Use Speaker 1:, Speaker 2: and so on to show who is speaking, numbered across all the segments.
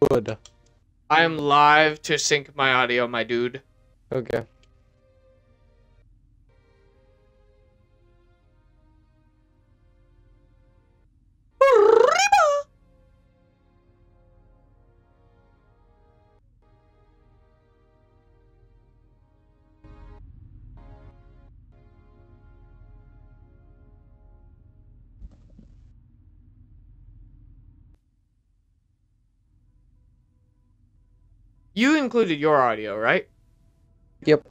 Speaker 1: Good.
Speaker 2: I am live to sync my audio, my dude.
Speaker 1: Okay.
Speaker 2: You included your audio, right?
Speaker 1: Yep.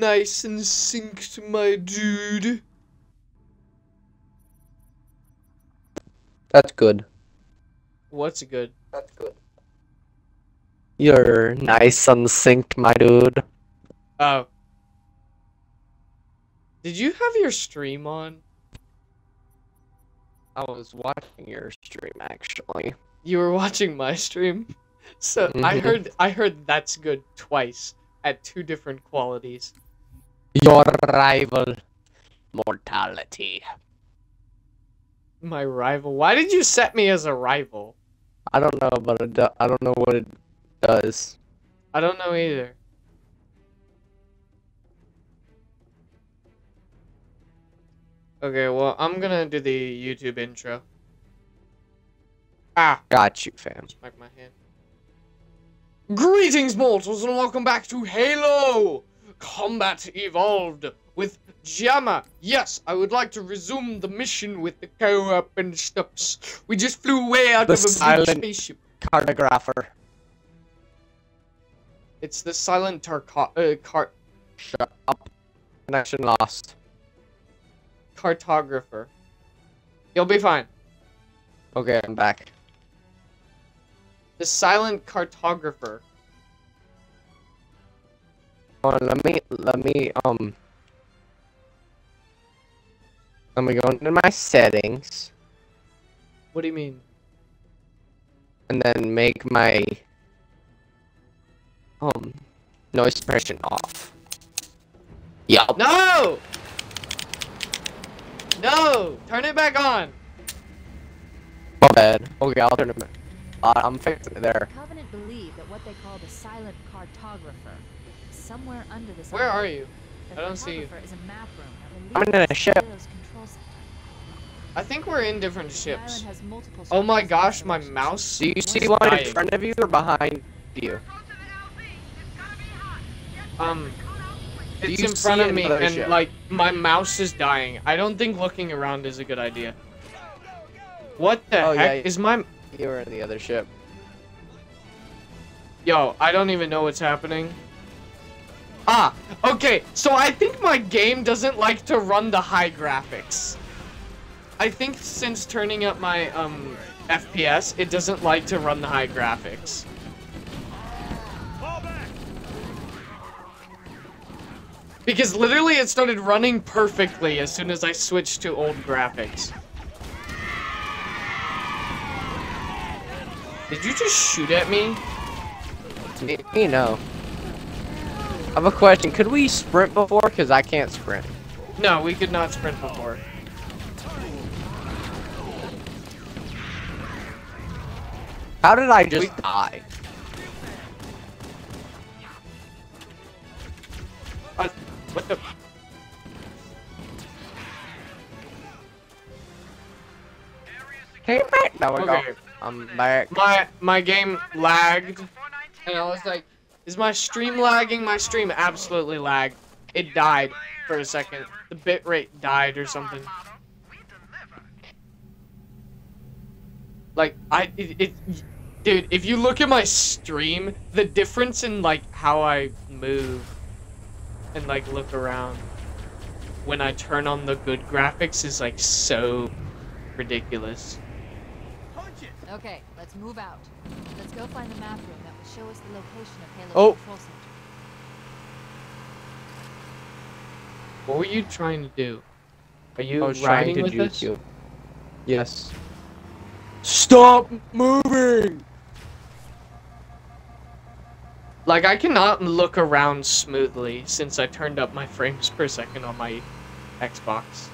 Speaker 2: Nice and synced, my dude.
Speaker 1: That's good.
Speaker 2: What's good?
Speaker 1: That's good. You're nice and synced, my dude.
Speaker 2: Oh. Did you have your stream on?
Speaker 1: I was watching your stream actually.
Speaker 2: You were watching my stream. So I
Speaker 1: Mhm.
Speaker 2: heard I heard that's good twice at two different qualities.
Speaker 1: Your rival, mortality.
Speaker 2: My rival. Why did you set me as a rival?
Speaker 1: I don't know, but I don't know what it does.
Speaker 2: I don't know either. Okay, well, I'm gonna do the YouTube intro. Ah,
Speaker 1: Got you, fam.
Speaker 2: smack my hand. Greetings, mortals, and welcome back to Halo Combat Evolved with Jammer. Yes, I would like to resume the mission with the co-op and stuffs. We just flew way out
Speaker 1: The
Speaker 2: of a
Speaker 1: silent-
Speaker 2: spaceship.
Speaker 1: Cartographer.
Speaker 2: It's the silent tarco- uh, car-
Speaker 1: Shut up. Connection lost.
Speaker 2: Cartographer. You'll be fine.
Speaker 1: Okay, I'm back.
Speaker 2: The silent cartographer.
Speaker 1: Hold on, let me let me um let me go into my settings
Speaker 2: What do you mean?
Speaker 1: and then make my um noise suppression off. Yup.
Speaker 2: No! No! Turn it back on!
Speaker 1: My bad. Okay, I'll turn it back. Uh, I'm fixing it there.
Speaker 3: Covenant believe that what they call the silent cartographer somewhere under this
Speaker 2: Where are you? I don't see you.
Speaker 3: is a map room
Speaker 1: I'm in a ship.
Speaker 3: Halo's control center.
Speaker 2: I think we're in different ships.
Speaker 3: island has multiple
Speaker 2: Oh my gosh, my mouse.
Speaker 1: Do you see one in front of you or behind you?
Speaker 2: Um,
Speaker 1: Do
Speaker 2: it's in front of me, and
Speaker 1: ship?
Speaker 2: like my mouse is dying. I don't think looking around is a good idea. What the
Speaker 1: Oh,
Speaker 2: heck
Speaker 1: yeah.
Speaker 2: is my?
Speaker 1: You were in the other ship.
Speaker 2: Yo, I don't even know what's happening. Ah, okay, so I think my game doesn't like to run the high graphics. I think since turning up my um FPS, it doesn't like to run the high graphics. Because literally it started running perfectly as soon as I switched to old graphics. Did you just shoot at me?
Speaker 1: Me, me no. I have a question. Could we sprint before? Because I can't sprint.
Speaker 2: No, we could not sprint before.
Speaker 1: How did I just
Speaker 2: We-
Speaker 1: die?
Speaker 2: What the?
Speaker 1: Hey, back. There we
Speaker 2: Okay.
Speaker 1: go. I'm back.
Speaker 2: My my game lagged, and I was like, "Is my stream lagging?" My stream absolutely lagged. It died for a second. The bitrate died or something. Like I it, it dude, if you look at my stream, the difference in like how I move and like look around when I turn on the good graphics is like so ridiculous.
Speaker 3: Okay, let's move out. Let's go find the map room that will show us the location of Halo
Speaker 2: Oh.
Speaker 3: control center.
Speaker 2: What were you trying to do? Are
Speaker 1: I
Speaker 2: you
Speaker 1: was trying
Speaker 2: riding
Speaker 1: to
Speaker 2: with us?
Speaker 1: you. Yes. Stop moving!
Speaker 2: Like I cannot look around smoothly since I turned up my frames per second on my Xbox.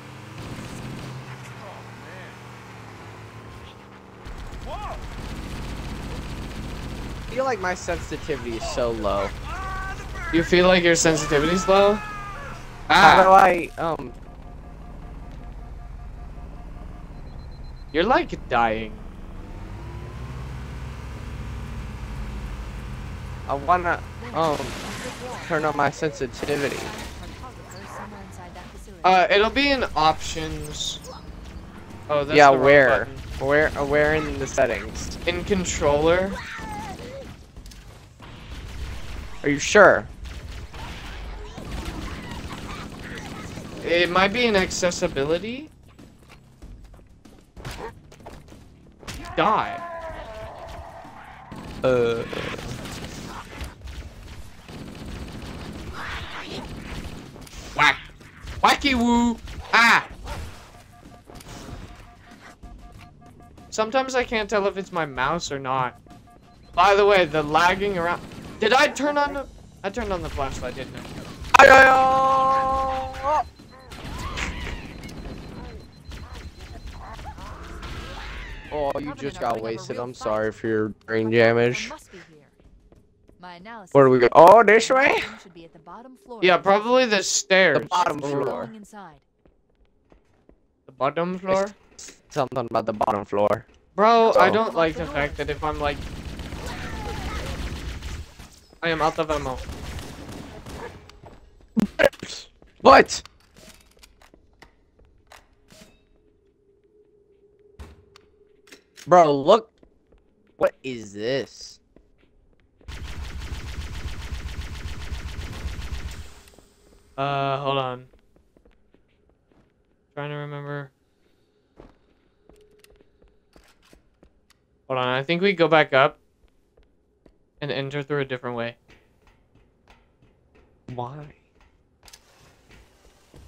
Speaker 1: I feel like my sensitivity is so low.
Speaker 2: You feel like your sensitivity is low?
Speaker 1: How do
Speaker 2: Ah,
Speaker 1: I um?
Speaker 2: you're like dying.
Speaker 1: I wanna um
Speaker 3: a brick wall.
Speaker 1: turn on my sensitivity.
Speaker 3: Cartographer somewhere inside that facility.
Speaker 2: Uh, it'll be in options. Oh, that's
Speaker 1: yeah,
Speaker 2: the
Speaker 1: where? Where? uh, Where in the settings?
Speaker 2: In controller.
Speaker 1: Are you sure?
Speaker 2: It might be in accessibility. Die.
Speaker 1: Uh.
Speaker 2: Wacky woo. Ah. Sometimes I can't tell if it's my mouse or not. By the way, the lagging around. Did I turn on the? I turned on the flashlight, didn't I?
Speaker 1: Oh, you just got wasted. I'm sorry for your brain damage.
Speaker 3: Must. My analysis
Speaker 1: Where do we go? Oh, this way?
Speaker 3: should be at the bottom floor.
Speaker 2: Yeah, probably the stairs.
Speaker 1: The bottom floor.
Speaker 3: Inside.
Speaker 2: The bottom floor.
Speaker 1: Something about the bottom floor.
Speaker 2: Bro, I don't like the fact that if I'm like... I am out of ammo.
Speaker 1: What? Bro, look. What is this?
Speaker 2: Uh, hold on. Trying to remember. Hold on, I think we go back up and enter through a different way.
Speaker 1: Why?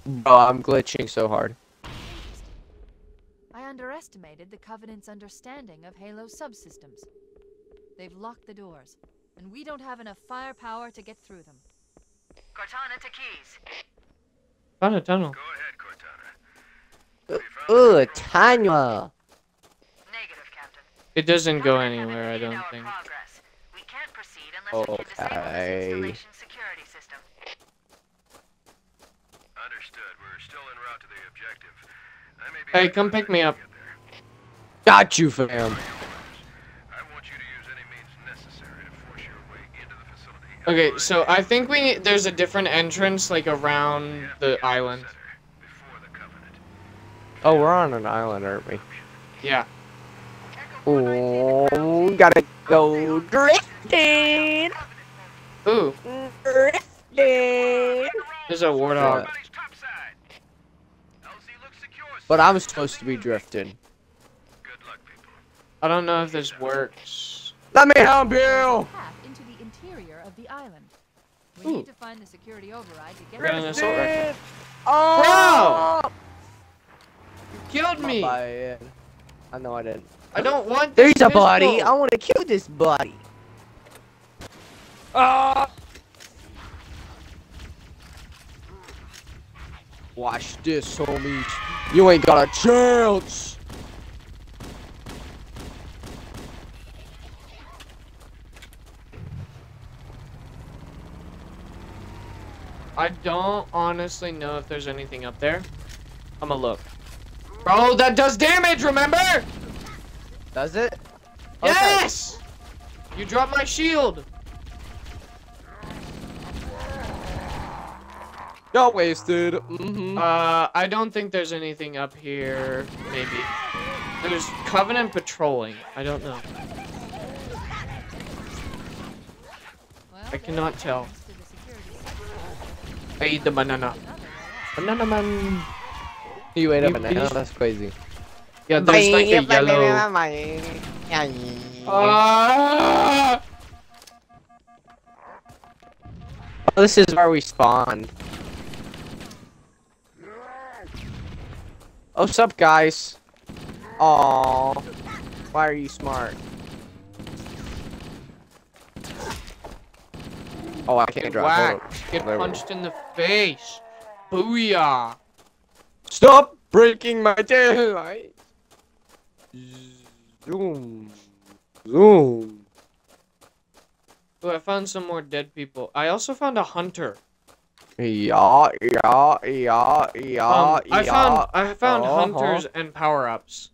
Speaker 1: Bro, I'm glitching so hard.
Speaker 3: I underestimated the Covenant's understanding of Halo subsystems. They've locked the doors, and we don't have enough firepower to get through them. Cortana to Keys.
Speaker 2: Uh, found a tunnel.
Speaker 1: Ugh, Tanya.
Speaker 3: Negative, Captain.
Speaker 2: It doesn't go anywhere, I don't think.
Speaker 3: Progress. We can't proceed unless
Speaker 1: we can disable this Okay. installation
Speaker 3: security system.
Speaker 4: Understood. We're still en route to the objective. I may be
Speaker 2: Hey, come pick me up.
Speaker 1: Got you, fam.
Speaker 4: I want you to use any means necessary to force your way into the facility. and
Speaker 2: Okay, so I think we need, there's a different entrance like around the island.
Speaker 4: center Before the Covenant.
Speaker 1: Oh, we're on an island, aren't we?
Speaker 2: Yeah.
Speaker 1: Oh, gotta go drifting.
Speaker 2: Ooh,
Speaker 1: Drifting.
Speaker 2: there's a warthog.
Speaker 4: Everybody's topside. LZ looks secure.
Speaker 1: But I'm supposed to be drifting.
Speaker 4: Good luck, people.
Speaker 2: I don't know if this works.
Speaker 1: Let me help you.
Speaker 3: Path into the interior of the island. We
Speaker 1: Ooh.
Speaker 3: need to find the security override to get
Speaker 2: We're gonna assault rifle.
Speaker 1: Oh!
Speaker 2: Killed me!
Speaker 1: bad. I know I didn't.
Speaker 2: I don't want this
Speaker 1: There's a body. I want to kill this body. Ah! Watch this, homies. You ain't got a chance.
Speaker 2: I don't honestly know if there's anything up there. I'm gonna look. Bro, that does damage, remember?
Speaker 1: Does it? Okay.
Speaker 2: Yes! You dropped my shield.
Speaker 1: Got wasted. Mm-hmm.
Speaker 2: Uh, I don't think there's anything up here. Maybe. There's Covenant patrolling. I don't know. I cannot tell.
Speaker 3: entrance to the security system.
Speaker 2: I eat the banana.
Speaker 3: Another way up.
Speaker 2: Banana man.
Speaker 1: you ate a
Speaker 2: you
Speaker 1: banana.
Speaker 2: piece-
Speaker 1: That's crazy.
Speaker 2: Yeah, there's like a yellow. Ah!
Speaker 1: Oh, this is where we spawned. Oh, what's up, guys? Aw. Why are you smart? Oh, I can't
Speaker 2: Get
Speaker 1: drive.
Speaker 2: Whacked. Get
Speaker 1: There
Speaker 2: punched in the face. Booyah.
Speaker 1: Stop breaking my daylight. Zoom. Zoom.
Speaker 2: Oh, I found some more dead people. I also found a hunter.
Speaker 1: Yeah, yeah, yeah, yeah,
Speaker 2: Um, I
Speaker 1: yeah.
Speaker 2: found I found
Speaker 1: Uh-huh.
Speaker 2: hunters and power ups.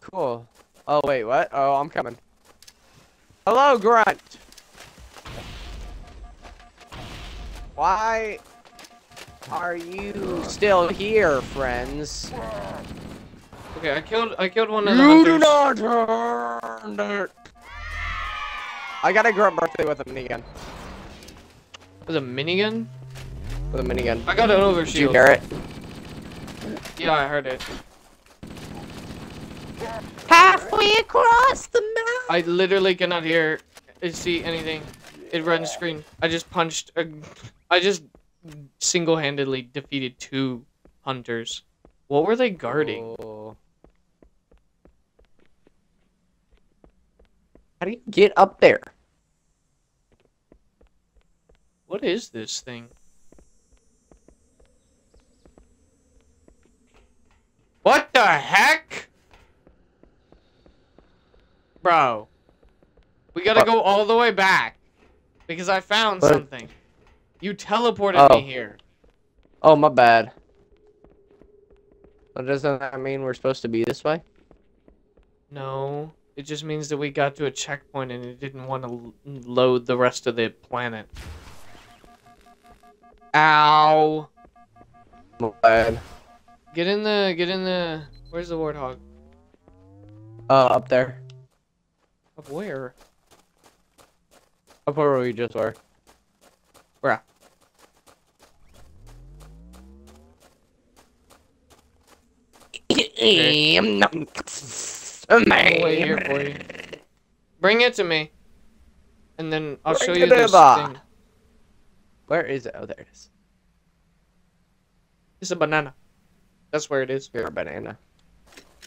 Speaker 1: Cool. Oh, wait, what? Oh, I'm coming. Hello, Grunt. Why are you still here, friends?
Speaker 2: Okay, I killed I killed one of the
Speaker 1: You do not turn. I got a grunt birthday with a minigun.
Speaker 2: With a minigun?
Speaker 1: With a minigun.
Speaker 2: I got an overshield.
Speaker 1: Did you hear it?
Speaker 2: Yeah, I heard it.
Speaker 1: Halfway across the map.
Speaker 2: I literally cannot hear see anything. It runs screen. I just punched a, I just single-handedly defeated two hunters. What were they guarding?
Speaker 1: Oh. How do you get up there?
Speaker 2: What is this thing? What the heck? Bro. We gotta go all the way back. Because I found
Speaker 1: What?
Speaker 2: something. You teleported
Speaker 1: Oh.
Speaker 2: me here.
Speaker 1: Oh, my bad. But doesn't that mean we're supposed to be this way?
Speaker 2: No. It just means that we got to a checkpoint and it didn't want to load the rest of the planet. Ow.
Speaker 1: My bad.
Speaker 2: Get in the, get in the, where's the warthog?
Speaker 1: Uh, up there.
Speaker 2: Up where?
Speaker 1: Up where we just were.
Speaker 2: Bruh. I'll wait here for you. Bring it to me. And then I'll
Speaker 1: Bring
Speaker 2: show you this thing.
Speaker 1: Where is it? Oh, there it is.
Speaker 2: It's a banana. That's where it is.
Speaker 1: You're a banana.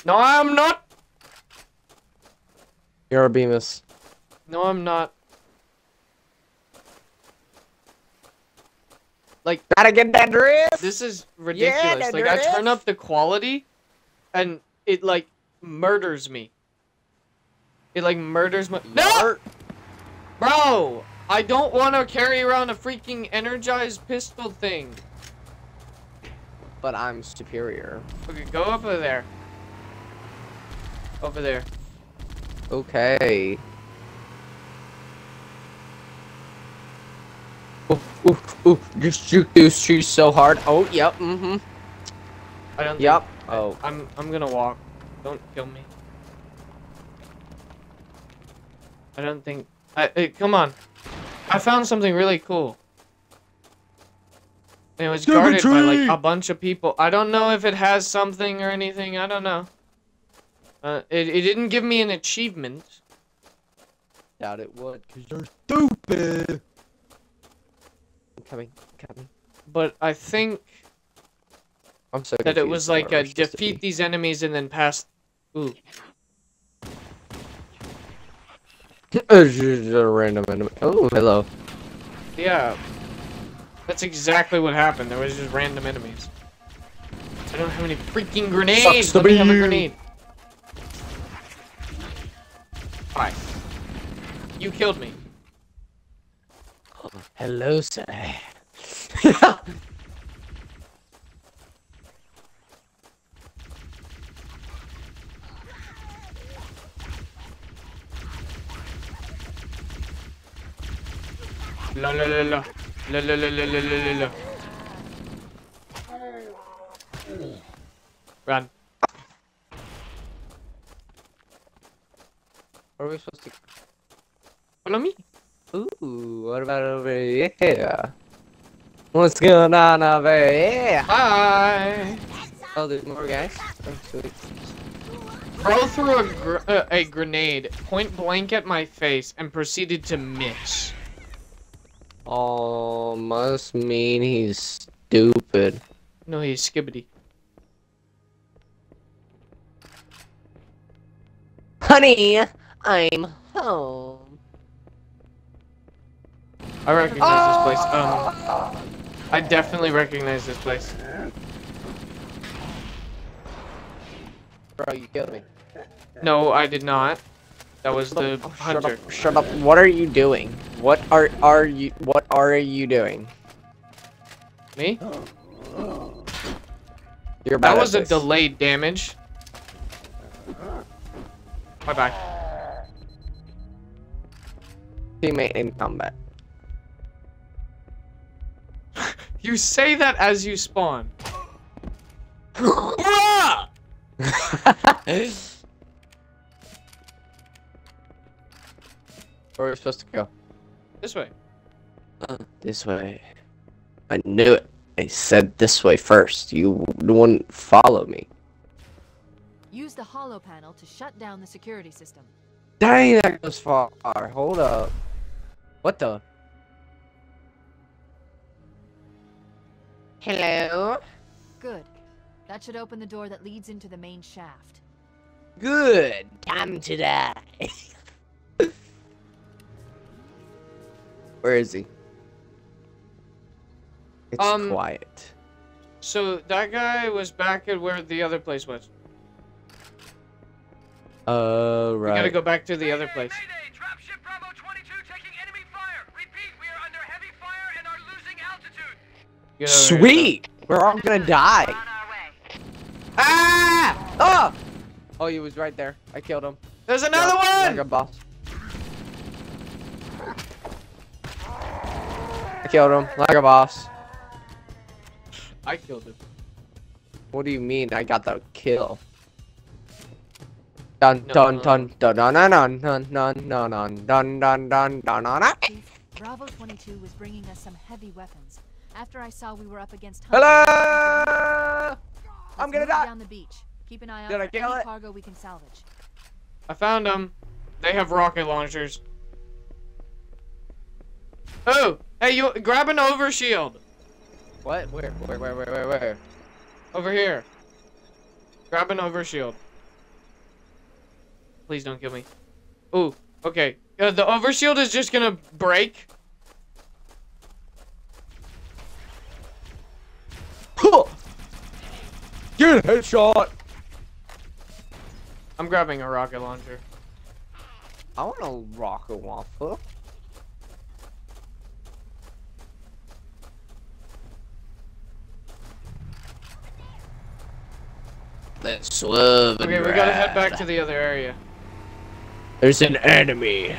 Speaker 2: No, I'm not.
Speaker 1: You're a Bemis.
Speaker 2: No, I'm not. Like,
Speaker 1: Gotta get that drift.
Speaker 2: this is ridiculous.
Speaker 1: that
Speaker 2: like, I turn up the quality, and it, like, murders me. It, like, murders my- No! Bro! I don't want to carry around a freaking energized pistol thing.
Speaker 1: But I'm superior.
Speaker 2: Okay, go over there. Over there.
Speaker 1: Okay. Oof, oof, oof. Just shoot those trees so hard. Oh, yep, mm-hmm.
Speaker 2: I don't.
Speaker 1: Yep.
Speaker 2: think-
Speaker 1: Oh.
Speaker 2: I'm. I'm gonna walk. Don't kill me. I don't think. I. Hey, come on. I found something really cool. And it was guarded by like a bunch of people. I don't know if it has something or anything. I don't know. Uh, it, it didn't give me an achievement.
Speaker 1: Doubt it would, because you're stupid. I'm coming, I'm coming.
Speaker 2: But I think
Speaker 1: I'm so
Speaker 2: that it was like a defeat these enemies and then pass. Ooh.
Speaker 1: A random enemy. Oh, hello.
Speaker 2: Yeah. That's exactly what happened. There was just random enemies. I don't have any freaking grenades.
Speaker 1: Sucks to
Speaker 2: Let me
Speaker 1: be
Speaker 2: have a grenade. Hi. You killed me.
Speaker 1: Hello, sir.
Speaker 2: La la la. La la la la la la la la. Run.
Speaker 1: Where are we supposed to
Speaker 2: Follow me.
Speaker 1: Ooh, what about over here? What's going on over here?
Speaker 2: Bye.
Speaker 1: Oh, there's more guys? Oh, sweet.
Speaker 2: Bro threw a, gr uh, a grenade point blank at my face and proceeded to miss.
Speaker 1: Oh, must mean he's stupid.
Speaker 2: No, he's skibbity.
Speaker 1: Honey, I'm home.
Speaker 2: I recognize this place. Um, I definitely recognize this place.
Speaker 1: Bro, you killed me.
Speaker 2: No, I did not. That was the
Speaker 1: Oh, Shut
Speaker 2: hunter.
Speaker 1: up, shut up. What are you doing? What are are you what are you doing?
Speaker 2: Me?
Speaker 1: You're bad
Speaker 2: That was a delayed damage. Bye bye.
Speaker 1: Teammate in combat.
Speaker 2: You say that as you spawn. Bruh!
Speaker 1: Where are we supposed to go?
Speaker 2: This way.
Speaker 1: Uh, this way. I knew it. I said this way first. You wouldn't follow me.
Speaker 3: Use the holo panel to shut down the security system.
Speaker 1: Dang, that goes far. Hold up. What the? Hello?
Speaker 3: Good. That should open the door that leads into the main shaft.
Speaker 1: Good. Time to die. Where is he? It's
Speaker 2: Um,
Speaker 1: quiet.
Speaker 2: So that guy was back at where the other place was.
Speaker 1: Uh, right.
Speaker 2: We gotta go back to the other place.
Speaker 4: Mayday! Dropship Bravo 22 taking enemy fire. Repeat, we are under heavy fire and are losing altitude.
Speaker 2: Get over here,
Speaker 1: Sweet! We're all gonna die.
Speaker 3: On our way.
Speaker 1: Ah! Oh! Oh, he was right there. I killed him.
Speaker 2: There's another
Speaker 1: Yep, Like
Speaker 2: one!
Speaker 1: a boss. I killed him like a boss.
Speaker 2: I killed him.
Speaker 1: What do you mean I got the kill? Dun
Speaker 2: No,
Speaker 1: dun
Speaker 2: no.
Speaker 1: dun dun dun dun dun dun dun dun dun dun dun dun dun
Speaker 3: Chief, Bravo 22 was bringing us some heavy weapons. After I saw we were up against hunters-
Speaker 1: Hello! I'm
Speaker 3: Let's
Speaker 1: gonna
Speaker 3: move
Speaker 1: die.
Speaker 3: down the beach. Keep an eye out
Speaker 1: Did I
Speaker 3: for
Speaker 1: kill
Speaker 3: any
Speaker 1: it?
Speaker 3: cargo we can salvage.
Speaker 2: I found them. They have rocket launchers. Oh! Hey, you grab an overshield.
Speaker 1: What? Where? Where? Where? Where? Where? Where?
Speaker 2: Over here. Grab an overshield. Please don't kill me. Ooh, okay. Uh, the overshield is just gonna break.
Speaker 1: Get a headshot!
Speaker 2: I'm grabbing a rocket launcher.
Speaker 1: I want a rocket waffle. Let's swerve.
Speaker 2: Okay, we gotta head back to the other area.
Speaker 1: There's an enemy.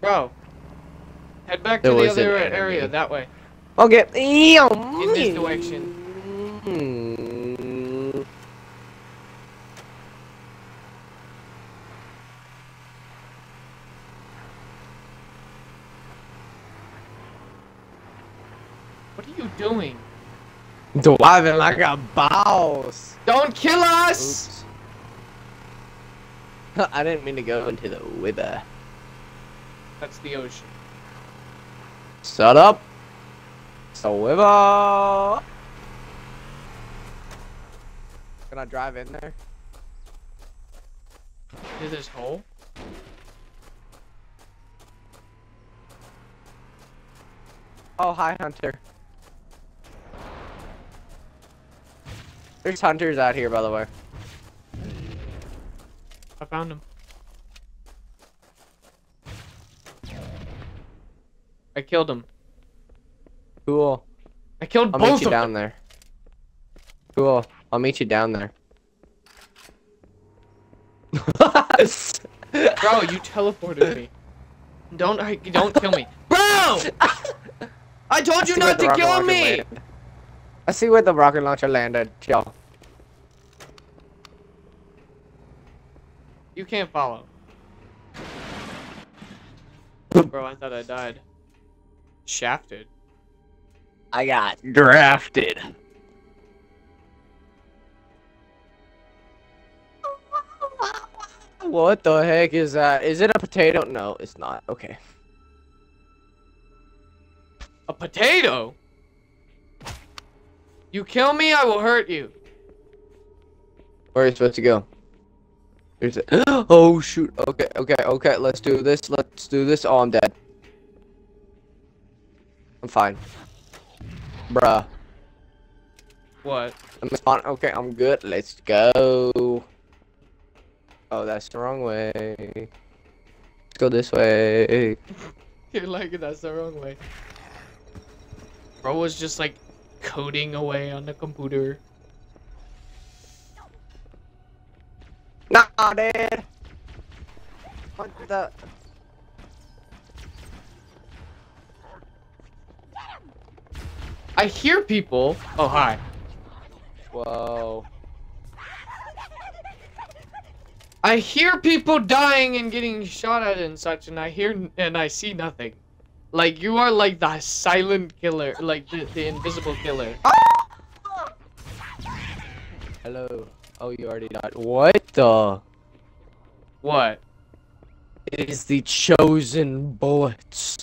Speaker 2: Bro. Head back
Speaker 1: There
Speaker 2: to the other
Speaker 1: enemy.
Speaker 2: area, that way.
Speaker 1: Okay.
Speaker 2: In this direction.
Speaker 1: Hmm.
Speaker 2: What are you doing?
Speaker 1: Driving like a boss.
Speaker 2: Don't kill us!
Speaker 1: I didn't mean to go into the wither.
Speaker 2: That's the ocean.
Speaker 1: Shut up. It's a river. Can I drive in there?
Speaker 2: Is this hole?
Speaker 1: Oh, hi, Hunter. There's hunters out here, by the way.
Speaker 2: I found him. I killed him.
Speaker 1: Cool.
Speaker 2: I killed
Speaker 1: I'll
Speaker 2: both
Speaker 1: meet you down there. Cool. I'll meet you down there.
Speaker 2: Bro, you teleported me. Don't I- don't kill me. Bro! I told you
Speaker 1: where
Speaker 2: not to kill me!
Speaker 1: landed. I see where the rocket launcher landed. Chill.
Speaker 2: You can't follow. Bro, I thought I died. Shafted.
Speaker 1: I got drafted. What the heck is that? Is it a potato? No, it's not. Okay.
Speaker 2: A potato? You kill me, I will hurt you.
Speaker 1: Where are you supposed to go? Here's it. Oh shoot. Okay, okay, okay. Let's do this. Let's do this. Oh, I'm dead. I'm fine. Bruh.
Speaker 2: What?
Speaker 1: I'm fine. Okay, I'm good. Let's go. Oh, that's the wrong way. Let's go this way.
Speaker 2: You're like, that's the wrong way. Bro was just like coding away on the computer.
Speaker 1: Nah, dude. What the?
Speaker 2: I hear people. Oh, hi.
Speaker 1: Whoa.
Speaker 2: I hear people dying and getting shot at and such, and I hear and I see nothing. Like you are like the silent killer, like the, the invisible killer.
Speaker 1: Hello. Oh, you already died. What the?
Speaker 2: What?
Speaker 1: It is the chosen bullets.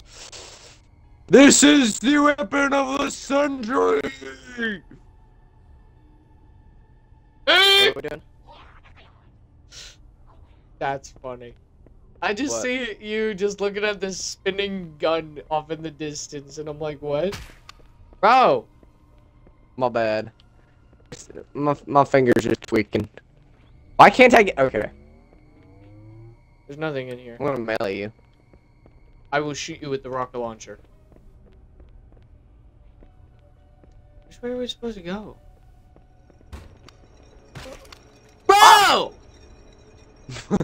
Speaker 1: This is the weapon of the century. What are we doing?
Speaker 2: That's funny. I just
Speaker 1: What?
Speaker 2: see you just looking at this spinning gun off in the distance, and I'm like, what? Bro,
Speaker 1: My bad. My my fingers are tweaking. Why can't I get? Okay,
Speaker 2: there's nothing in here.
Speaker 1: I'm gonna melee you.
Speaker 2: I will shoot you with the rocket launcher. Which way are we supposed to go? Bro!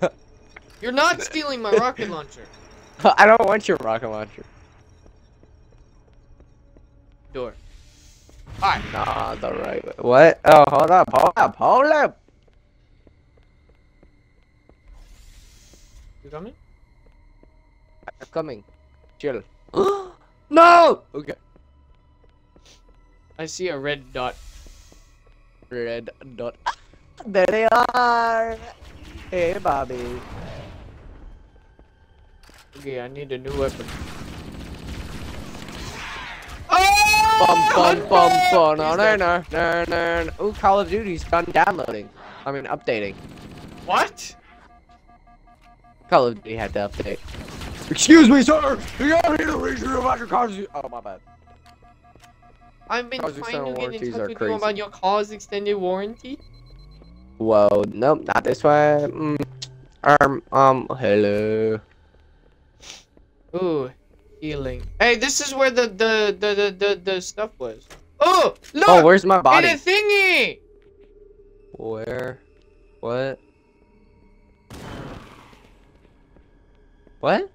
Speaker 2: You're not stealing my rocket launcher.
Speaker 1: I don't want your rocket launcher.
Speaker 2: Door. Alright.
Speaker 1: Nah, the right way. What? Oh, hold up, hold up, hold up.
Speaker 2: You coming?
Speaker 1: I'm coming. Chill. no. Okay.
Speaker 2: I see a red dot.
Speaker 1: Red dot. There they are. Hey, Bobby.
Speaker 2: Okay, I need a new weapon.
Speaker 1: Bum bum bum bum. No, no, no, no, no. no. Ooh, Call of Duty's done downloading. I mean, updating.
Speaker 2: What?
Speaker 1: Call of Duty had to update. Excuse me, sir. You have here to reach you about your cars. Oh, my bad.
Speaker 2: I've been
Speaker 1: Car's
Speaker 2: trying to get in touch with you about your car's extended warranty.
Speaker 1: Whoa, nope, not this way. Mm. Um, um, hello.
Speaker 2: Ooh, healing. Hey, this is where the the the the the, the stuff was. Oh, look!
Speaker 1: Oh, where's my
Speaker 2: In
Speaker 1: body?
Speaker 2: a thingy!
Speaker 1: Where? What? What?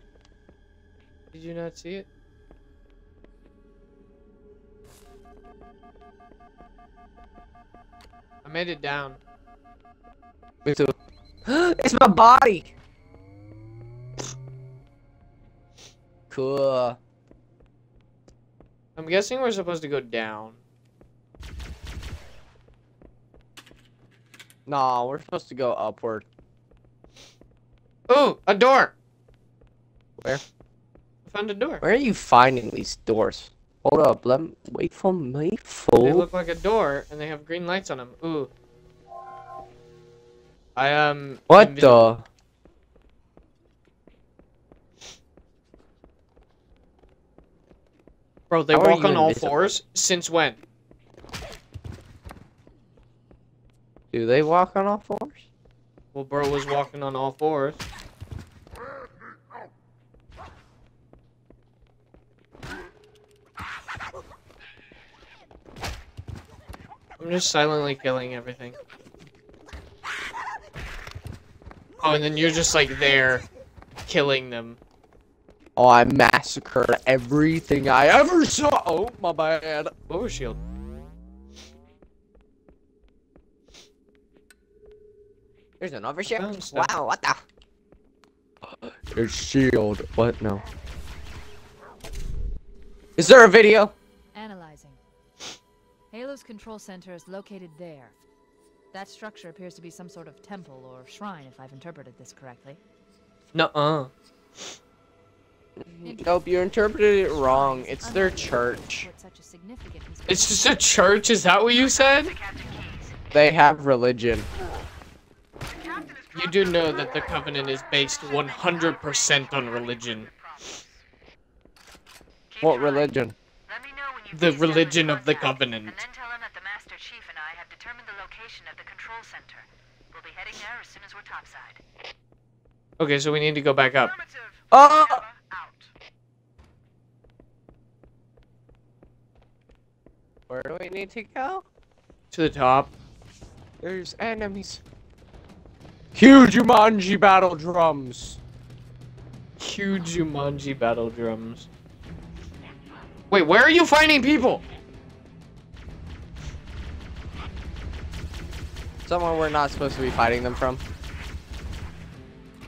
Speaker 2: Did you not see it? I made it down.
Speaker 1: Me too. it's my body. Cool.
Speaker 2: I'm guessing we're supposed to go down.
Speaker 1: Nah, we're supposed to go upward.
Speaker 2: Ooh, a door!
Speaker 1: Where?
Speaker 2: I found a door.
Speaker 1: Where are you finding these doors? Hold up, let me wait for me,
Speaker 2: They look like a door, and they have green lights on them. Ooh. I um.
Speaker 1: What the?
Speaker 2: Bro, they
Speaker 1: How
Speaker 2: walk on all
Speaker 1: invisible?
Speaker 2: fours. Since when?
Speaker 1: Do they walk on all fours?
Speaker 2: Well, bro was walking on all fours. I'm just silently killing everything. Oh, and then you're just like there, killing them.
Speaker 1: Oh, I massacred everything I ever saw. Oh, my bad.
Speaker 2: Overshield.
Speaker 1: There's an overship.
Speaker 2: Oh,
Speaker 1: wow, what the? It's shield. What? No. Is there a video?
Speaker 3: Analyzing. Halo's control center is located there. That structure appears to be some sort of temple or shrine, if I've interpreted this correctly.
Speaker 2: Nuh-uh.
Speaker 1: Nope, you interpreted it wrong. It's their church.
Speaker 3: put such a significant
Speaker 2: It's just a church, is that what you said?
Speaker 1: They have religion.
Speaker 2: You do know that the Covenant is based 100% on religion.
Speaker 1: What religion?
Speaker 3: Let me know when you
Speaker 2: The religion of the Covenant.
Speaker 3: And then tell him that the Master Chief and I have determined the location of the control center. We'll be heading there as soon as we're topside.
Speaker 2: Okay, so we need to go back up.
Speaker 4: Affirmative.
Speaker 1: Oh!
Speaker 4: Out.
Speaker 1: Where do we need to go?
Speaker 2: To the top.
Speaker 1: There's enemies. Huge Jumanji battle drums.
Speaker 2: Huge Jumanji battle drums. Wait, where are you finding people?
Speaker 1: Somewhere we're not supposed to be fighting them from.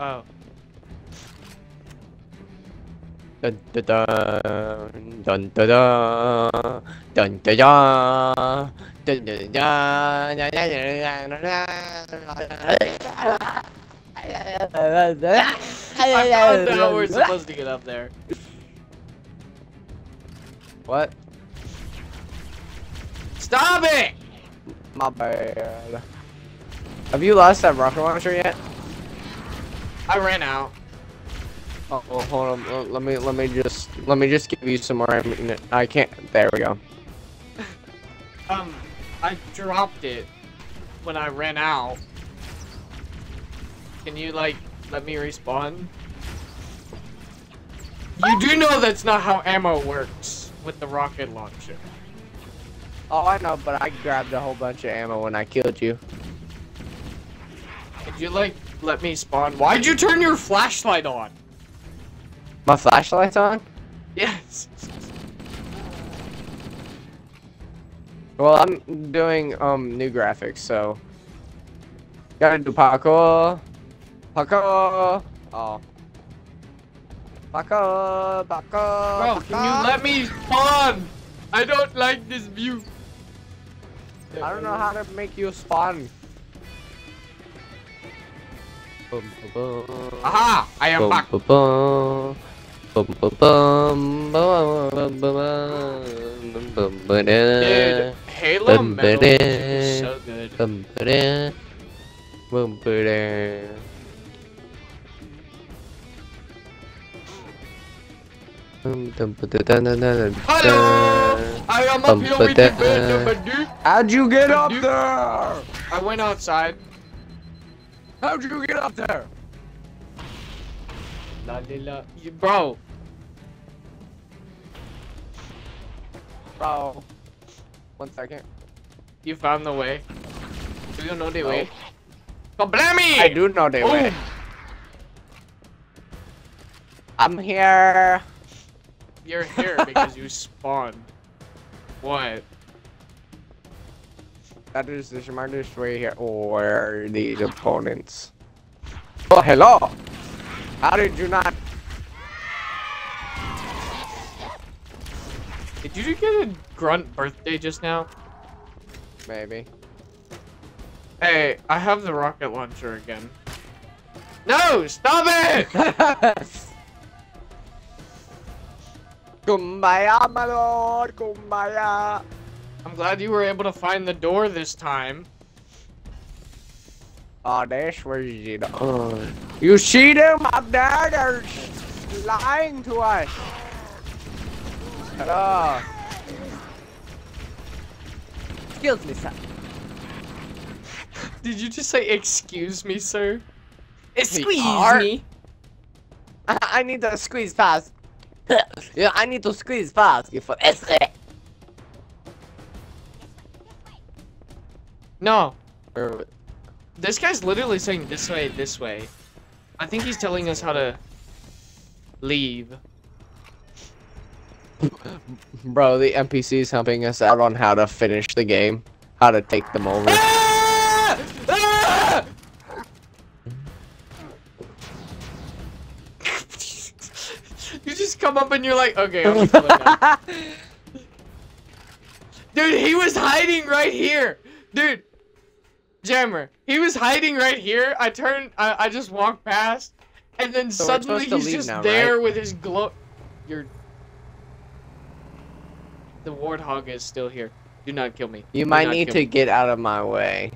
Speaker 2: Oh.
Speaker 1: Dun dun dun dun dun dun dun dun dun dun dun dun
Speaker 2: I found out we're supposed to get up there.
Speaker 1: What?
Speaker 2: Stop it!
Speaker 1: My bad. Have you lost that rocket launcher yet?
Speaker 2: I ran out.
Speaker 1: Oh, well, hold on. Let me let me just let me just give you some more. ammunition. I can't. There we go.
Speaker 2: Um, I dropped it when I ran out. Can you, like, let me respawn? You do know that's not how ammo works with the rocket launcher.
Speaker 1: Oh, I know, but I grabbed a whole bunch of ammo when I killed you.
Speaker 2: Could you, like, let me spawn? Why'd you turn your flashlight on?
Speaker 1: My flashlight's on.
Speaker 2: Yes.
Speaker 1: Well, I'm doing um new graphics, so gotta do parkour, parkour. Oh, Back up, back up.
Speaker 2: Bro, back can up. you let me spawn? I don't like this view.
Speaker 1: I don't know how to make you spawn.
Speaker 2: Aha! I am back. Dude, Halo Metal is so good. Hello! I am up
Speaker 1: Bum,
Speaker 2: here with the
Speaker 1: ba-da.
Speaker 2: bed,
Speaker 1: How'd you get up there?
Speaker 2: I went outside.
Speaker 1: How'd you get up there?
Speaker 2: La, la, la. Bro,
Speaker 1: Bro. One second.
Speaker 2: you found the way. Do you know the
Speaker 1: No.
Speaker 2: way? Don't blame me!
Speaker 1: I do know the way. I'm here.
Speaker 2: You're here because you spawned. What?
Speaker 1: That is the smartest way here. Or these opponents. Oh, hello. How did you not?
Speaker 2: Did you get a grunt birthday just now?
Speaker 1: Maybe.
Speaker 2: Hey, I have the rocket launcher again. No! Stop it!
Speaker 1: Kumbaya, my lord. Kumbaya.
Speaker 2: I'm glad you were able to find the door this time.
Speaker 1: Oh, that's where you know. You see them up there? They're lying to us. Hello. Excuse me, sir.
Speaker 2: Did you just say, excuse me, sir?
Speaker 1: are.
Speaker 2: Excuse me.
Speaker 1: I, I need to squeeze fast. yeah, I need to squeeze fast. You for
Speaker 2: No, this guy's literally saying this way, this way. I think he's telling us how to leave.
Speaker 1: Bro, the NPC's helping us out on how to finish the game, how to take them over.
Speaker 2: come up and you're like, okay. Dude, he was hiding right here. Dude, Jammer, he was hiding right here. I turned, I, I just walked past, and then
Speaker 1: So
Speaker 2: suddenly he's just
Speaker 1: now,
Speaker 2: there
Speaker 1: right?
Speaker 2: with his glow. You're. The warthog is still here. Do not kill me.
Speaker 1: You
Speaker 2: Do
Speaker 1: might need
Speaker 2: kill
Speaker 1: to
Speaker 2: me.
Speaker 1: get out of my way.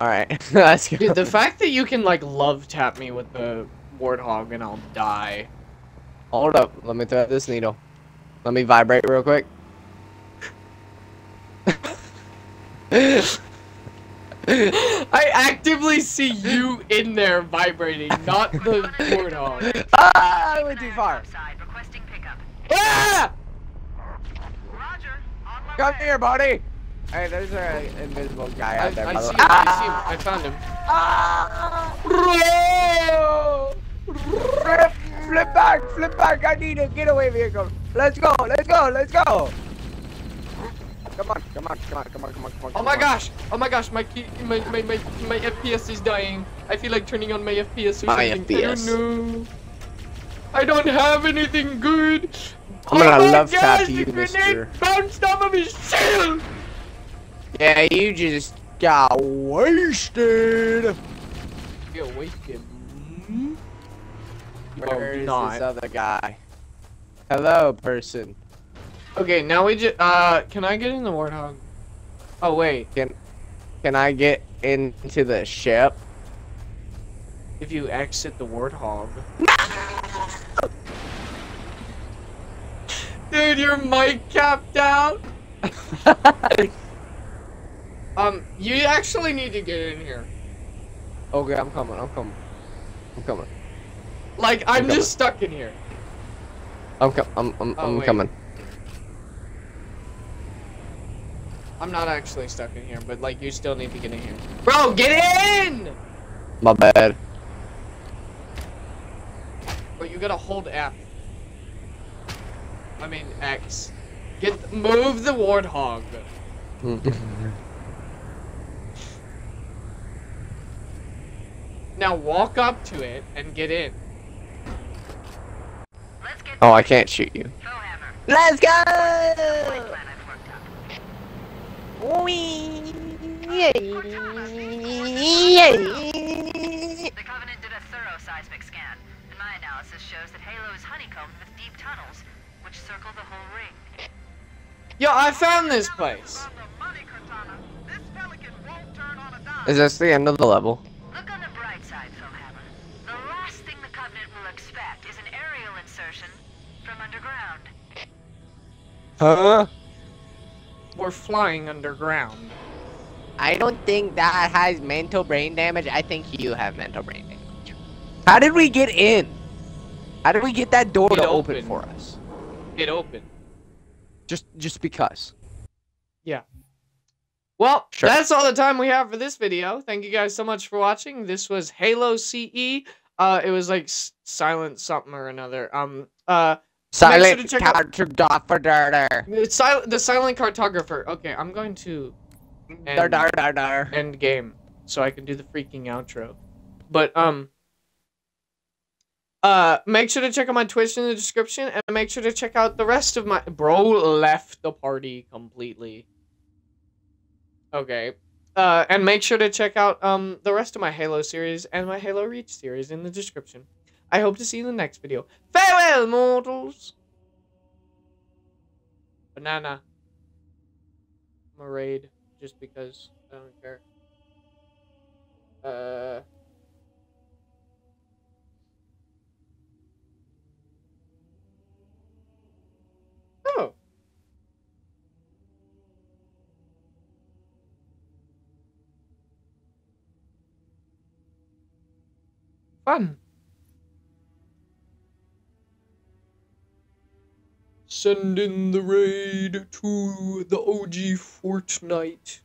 Speaker 1: Alright, let's go.
Speaker 2: Dude, the fact that you can like love tap me with the warthog and I'll die.
Speaker 1: Hold up, let me throw out this needle. Let me vibrate real quick.
Speaker 2: I actively see you in there vibrating, not the warthog.
Speaker 1: ah, I went too far.
Speaker 5: Outside, requesting pickup.
Speaker 1: Ah!
Speaker 5: Roger. On my
Speaker 1: Come
Speaker 5: way.
Speaker 1: here, buddy. Hey, there's an invisible guy
Speaker 2: I,
Speaker 1: out there.
Speaker 2: I see him, I see him. I found him.
Speaker 1: Ah! Flip, flip back, flip back. I need a getaway vehicle. Let's go, let's go, let's go. Come on, come on, come on, come on, come on, come on.
Speaker 2: Oh my gosh! Oh my gosh! My key, my, my my my FPS is dying. I feel like turning on my FPS or
Speaker 1: My
Speaker 2: something. I
Speaker 1: FPS.
Speaker 2: don't know. I don't have anything good.
Speaker 1: I'm gonna
Speaker 2: oh my
Speaker 1: love tap you, mister.
Speaker 2: bounced off of his shield.
Speaker 1: Yeah, you just got wasted.
Speaker 2: Get wasted. Hmm?
Speaker 1: Where is
Speaker 2: not.
Speaker 1: this other guy? Hello, person.
Speaker 2: Okay, now we just uh, can I get in the warthog? Oh wait,
Speaker 1: Can can I get into the ship?
Speaker 2: if you exit the warthog. Dude, your mic capped out. Um, you actually need to get in here.
Speaker 1: okay, I'm coming. I'm coming. I'm coming.
Speaker 2: Like, I'm
Speaker 1: Okay.
Speaker 2: just stuck in here.
Speaker 1: I'm com- I'm I'm,
Speaker 2: Oh,
Speaker 1: I'm
Speaker 2: wait.
Speaker 1: coming.
Speaker 2: I'm not actually stuck in here, but like, you still need to get in here. Bro, get in!
Speaker 1: My bad.
Speaker 2: But you gotta hold F. I mean X. Get move the warthog. Now walk up to it and get in.
Speaker 5: Get
Speaker 1: oh, I can't shoot you. Let's go!
Speaker 5: plan I've worked.
Speaker 1: Wee!
Speaker 5: The Covenant did a thorough seismic scan, and my analysis shows that Halo is honeycombed with deep tunnels, which circle the whole ring.
Speaker 2: Yo, I found this place.
Speaker 1: Is this the end of the level? Huh?
Speaker 2: We're flying underground.
Speaker 1: I don't think that has mental brain damage. I think you have mental brain damage. How did we get in? How did we get that door
Speaker 2: It
Speaker 1: to open
Speaker 2: opened.
Speaker 1: for us?
Speaker 2: It opened.
Speaker 1: Just just because. Yeah.
Speaker 2: Well,
Speaker 1: Sure.
Speaker 2: that's all the time we have for this video. Thank you guys so much for watching. This was Halo CE. Uh, it was like s- silent something or another. Um, uh,
Speaker 1: Silent
Speaker 2: to check out-
Speaker 1: cartographer.
Speaker 2: the silent the silent cartographer. Okay, I'm going to
Speaker 1: Dar dar dar dar.
Speaker 2: end game so I can do the freaking outro. But um uh make sure to check out my Twitch in the description and make sure to check out the rest of my bro left the party completely. Okay. Uh and make sure to check out um the rest of my Halo series and my Halo Reach series in the description. I hope to see you in the next video. Farewell, mortals. Banana. I'm a raid just because I don't care. Uh. Oh. Fun. Send in the raid to the OG Fortnite.